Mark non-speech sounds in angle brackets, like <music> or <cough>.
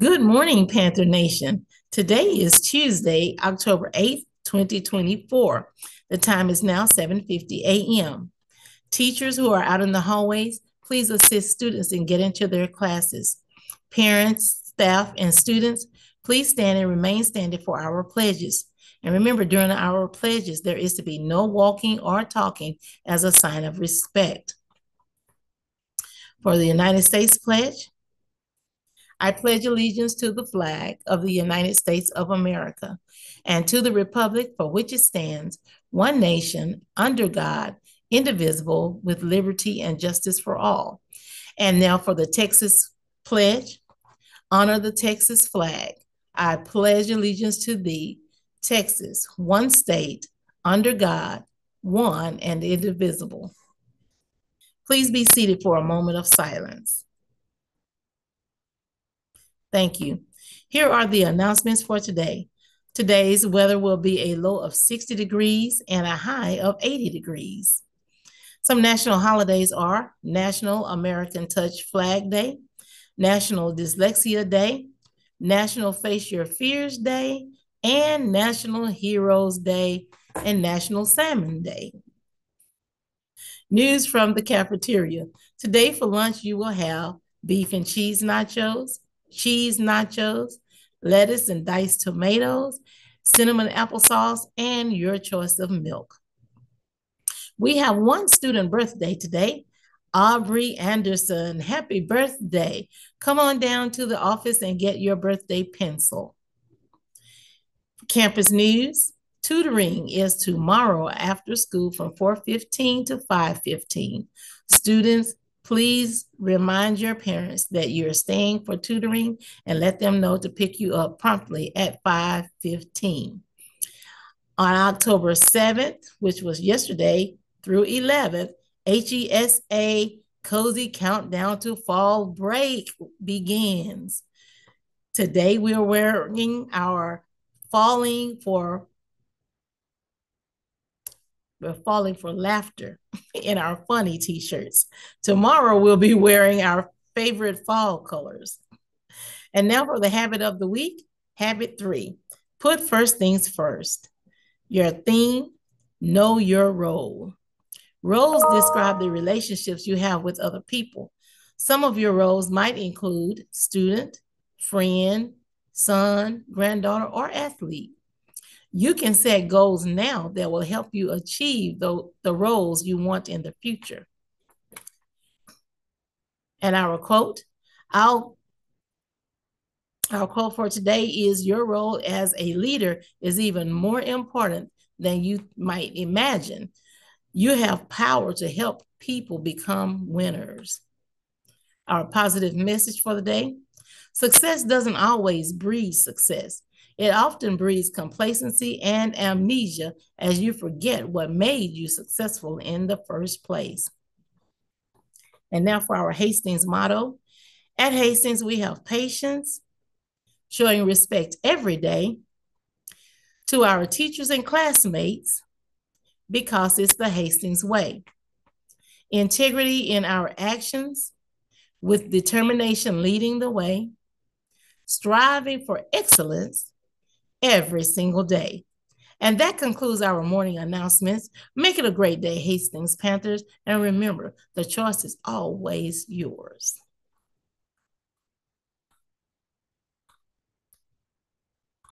Good morning, Panther Nation. Today is Tuesday, October 8th, 2024. The time is now 7:50 a.m. Teachers who are out in the hallways, please assist students in getting to their classes. Parents, staff, and students, please stand and remain standing for our pledges. And remember, during our pledges, there is to be no walking or talking as a sign of respect. For the United States pledge, I pledge allegiance to the flag of the United States of America and to the republic for which it stands, one nation, under God, indivisible, with liberty and justice for all. And now for the Texas pledge honor the Texas flag. I pledge allegiance to thee, Texas, one state, under God, one and indivisible. Please be seated for a moment of silence. Thank you. Here are the announcements for today. Today's weather will be a low of 60 degrees and a high of 80 degrees. Some national holidays are National American Touch Flag Day, National Dyslexia Day, National Face Your Fears Day, and National Heroes Day and National Salmon Day. News from the cafeteria. Today for lunch, you will have beef and cheese nachos, cheese nachos, lettuce and diced tomatoes, cinnamon applesauce, and your choice of milk. We have one student birthday today, Aubrey Anderson. Happy birthday. Come on down to the office and get your birthday pencil. Campus news. Tutoring is tomorrow after school from 4:15 to 5:15. Students Please remind your parents that you're staying for tutoring and let them know to pick you up promptly at 5:15. On October 7th, which was yesterday through 11th, HESA Cozy Countdown to Fall Break begins. Today we are wearing our Falling for we're falling for laughter <laughs> in our funny t-shirts. Tomorrow we'll be wearing our favorite fall colors. And now for the habit of the week, habit three, put first things first. Your theme, know your role. Roles describe the relationships you have with other people. Some of your roles might include student, friend, son, granddaughter, or athlete you can set goals now that will help you achieve the, the roles you want in the future. And our quote, our, our quote for today is Your role as a leader is even more important than you might imagine. You have power to help people become winners. Our positive message for the day success doesn't always breed success. It often breeds complacency and amnesia as you forget what made you successful in the first place. And now for our Hastings motto. At Hastings, we have patience, showing respect every day to our teachers and classmates because it's the Hastings way. Integrity in our actions, with determination leading the way, striving for excellence every single day. And that concludes our morning announcements. Make it a great day, Hastings Panthers. And remember, the choice is always yours.